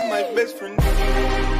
That's my best friend.